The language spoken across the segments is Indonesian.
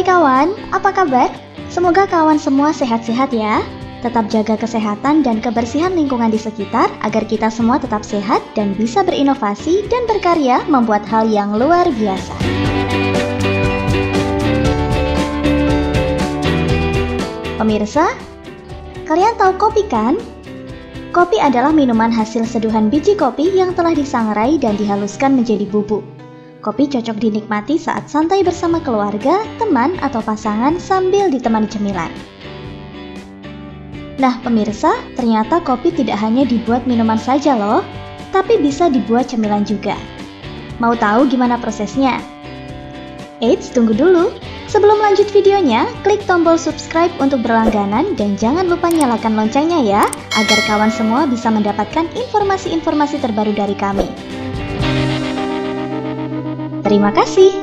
Hai kawan, apa kabar? Semoga kawan semua sehat-sehat ya. Tetap jaga kesehatan dan kebersihan lingkungan di sekitar agar kita semua tetap sehat dan bisa berinovasi dan berkarya membuat hal yang luar biasa. Pemirsa, kalian tahu kopi kan? Kopi adalah minuman hasil seduhan biji kopi yang telah disangrai dan dihaluskan menjadi bubuk. Kopi cocok dinikmati saat santai bersama keluarga, teman, atau pasangan sambil ditemani cemilan. Nah, pemirsa, ternyata kopi tidak hanya dibuat minuman saja loh, tapi bisa dibuat cemilan juga. Mau tahu gimana prosesnya? Eits, tunggu dulu. Sebelum lanjut videonya, klik tombol subscribe untuk berlangganan dan jangan lupa nyalakan loncengnya ya, agar kawan semua bisa mendapatkan informasi-informasi terbaru dari kami. Terima kasih.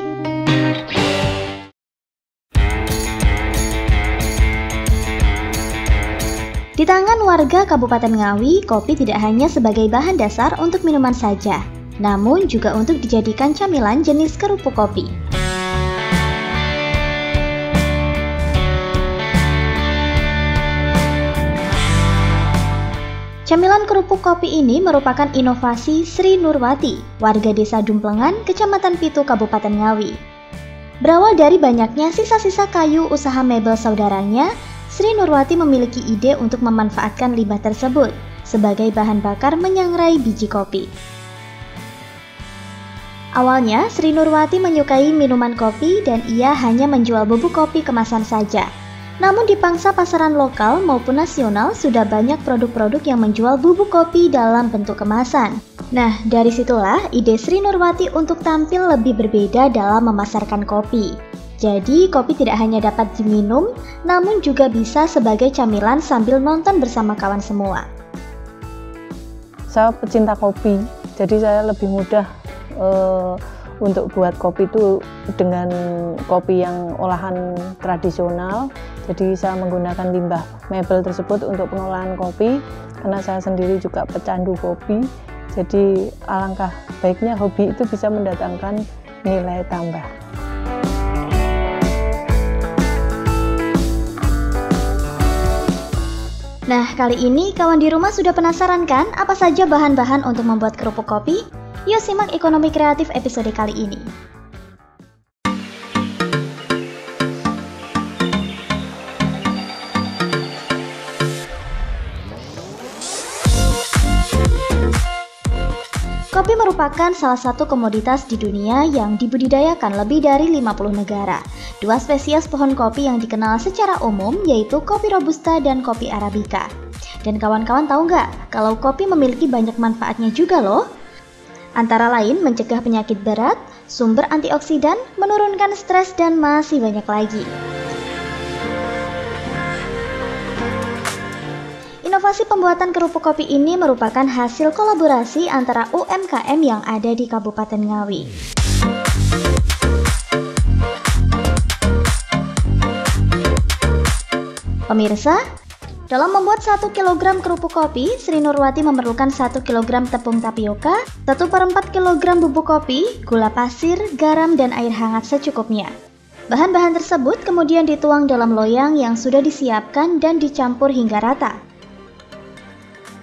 Di tangan warga Kabupaten Ngawi, kopi tidak hanya sebagai bahan dasar untuk minuman saja, namun juga untuk dijadikan camilan jenis kerupuk kopi. Camilan kerupuk kopi ini merupakan inovasi Sri Nurwati, warga desa Dumplengan, Kecamatan Pitu, Kabupaten Ngawi. Berawal dari banyaknya sisa-sisa kayu usaha mebel saudaranya, Sri Nurwati memiliki ide untuk memanfaatkan limbah tersebut sebagai bahan bakar menyangrai biji kopi. Awalnya, Sri Nurwati menyukai minuman kopi dan ia hanya menjual bubuk kopi kemasan saja. Namun di pangsa pasaran lokal maupun nasional sudah banyak produk-produk yang menjual bubuk kopi dalam bentuk kemasan. Nah, dari situlah ide Sri Nurwati untuk tampil lebih berbeda dalam memasarkan kopi. Jadi, kopi tidak hanya dapat diminum, namun juga bisa sebagai camilan sambil nonton bersama kawan semua. Saya pecinta kopi, jadi saya lebih mudah uh, untuk buat kopi itu dengan kopi yang olahan tradisional. Jadi saya menggunakan limbah mebel tersebut untuk pengolahan kopi karena saya sendiri juga pecandu kopi. Jadi alangkah baiknya hobi itu bisa mendatangkan nilai tambah. Nah, kali ini kawan di rumah sudah penasaran kan apa saja bahan-bahan untuk membuat kerupuk kopi? Yuk simak ekonomi kreatif episode kali ini. Kopi merupakan salah satu komoditas di dunia yang dibudidayakan lebih dari 50 negara. Dua spesies pohon kopi yang dikenal secara umum yaitu kopi robusta dan kopi arabica. Dan kawan-kawan tahu nggak kalau kopi memiliki banyak manfaatnya juga loh? Antara lain mencegah penyakit berat, sumber antioksidan, menurunkan stres, dan masih banyak lagi. Inovasi pembuatan kerupuk kopi ini merupakan hasil kolaborasi antara UMKM yang ada di Kabupaten Ngawi. Pemirsa, dalam membuat 1 kg kerupuk kopi, Sri Nurwati memerlukan 1 kg tepung tapioka, 1 per 4 kg bubuk kopi, gula pasir, garam, dan air hangat secukupnya. Bahan-bahan tersebut kemudian dituang dalam loyang yang sudah disiapkan dan dicampur hingga rata.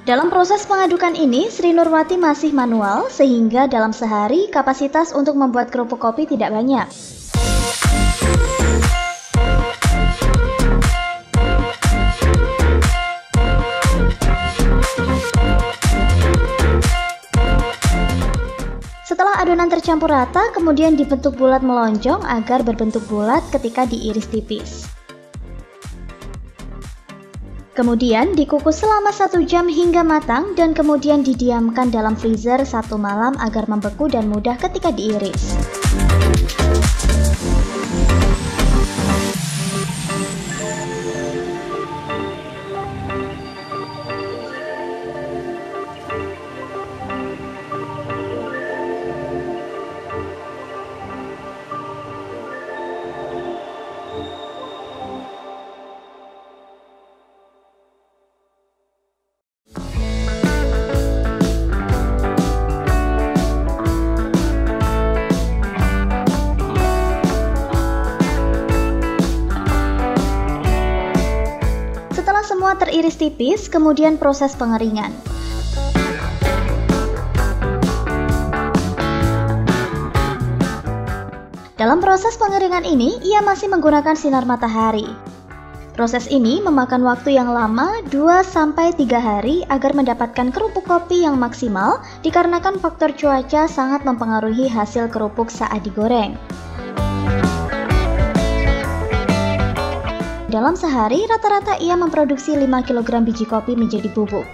Dalam proses pengadukan ini, Sri Nurwati masih manual sehingga dalam sehari kapasitas untuk membuat kerupuk kopi tidak banyak. Adonan tercampur rata, kemudian dibentuk bulat melonjong agar berbentuk bulat ketika diiris tipis. Kemudian dikukus selama satu jam hingga matang dan kemudian didiamkan dalam freezer satu malam agar membeku dan mudah ketika diiris. Teriris tipis, kemudian proses pengeringan. Dalam proses pengeringan ini, ia masih menggunakan sinar matahari. Proses ini memakan waktu yang lama 2-3 hari agar mendapatkan kerupuk kopi yang maksimal dikarenakan faktor cuaca sangat mempengaruhi hasil kerupuk saat digoreng. Dalam sehari, rata-rata ia memproduksi 5 kg biji kopi menjadi bubuk.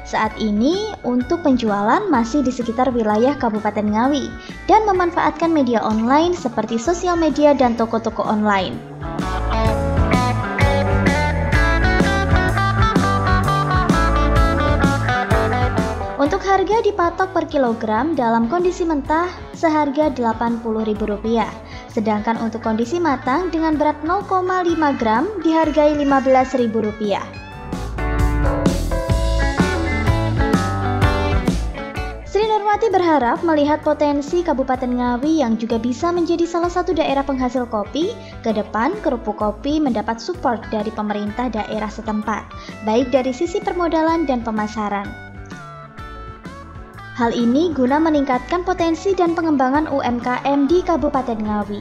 Saat ini, untuk penjualan masih di sekitar wilayah Kabupaten Ngawi dan memanfaatkan media online seperti sosial media dan toko-toko online. Untuk harga dipatok per kilogram dalam kondisi mentah seharga Rp80.000. Sedangkan untuk kondisi matang dengan berat 0,5 gram dihargai Rp15.000. Sri Nurmati berharap melihat potensi Kabupaten Ngawi yang juga bisa menjadi salah satu daerah penghasil kopi, ke depan kerupuk kopi mendapat support dari pemerintah daerah setempat, baik dari sisi permodalan dan pemasaran. Hal ini guna meningkatkan potensi dan pengembangan UMKM di Kabupaten Ngawi.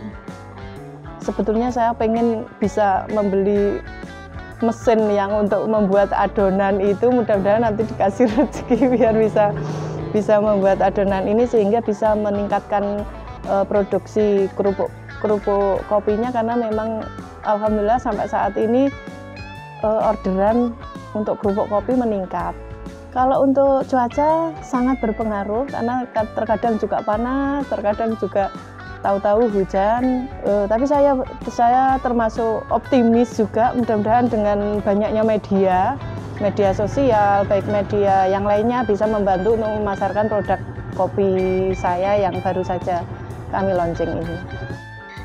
Sebetulnya saya pengen bisa membeli mesin yang untuk membuat adonan itu mudah-mudahan nanti dikasih rezeki biar bisa bisa membuat adonan ini sehingga bisa meningkatkan uh, produksi kerupuk kerupuk kopinya karena memang alhamdulillah sampai saat ini uh, orderan untuk kerupuk kopi meningkat. Kalau untuk cuaca sangat berpengaruh karena terkadang juga panas, terkadang juga tahu-tahu hujan. Uh, tapi saya saya termasuk optimis juga mudah-mudahan dengan banyaknya media, media sosial, baik media yang lainnya bisa membantu untuk memasarkan produk kopi saya yang baru saja kami launching ini.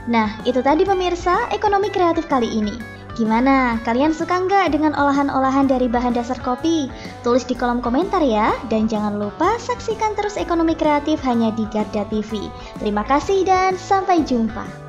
Nah, itu tadi pemirsa ekonomi kreatif kali ini. Gimana? Kalian suka nggak dengan olahan-olahan dari bahan dasar kopi? Tulis di kolom komentar ya. Dan jangan lupa saksikan terus ekonomi kreatif hanya di Garda TV. Terima kasih dan sampai jumpa.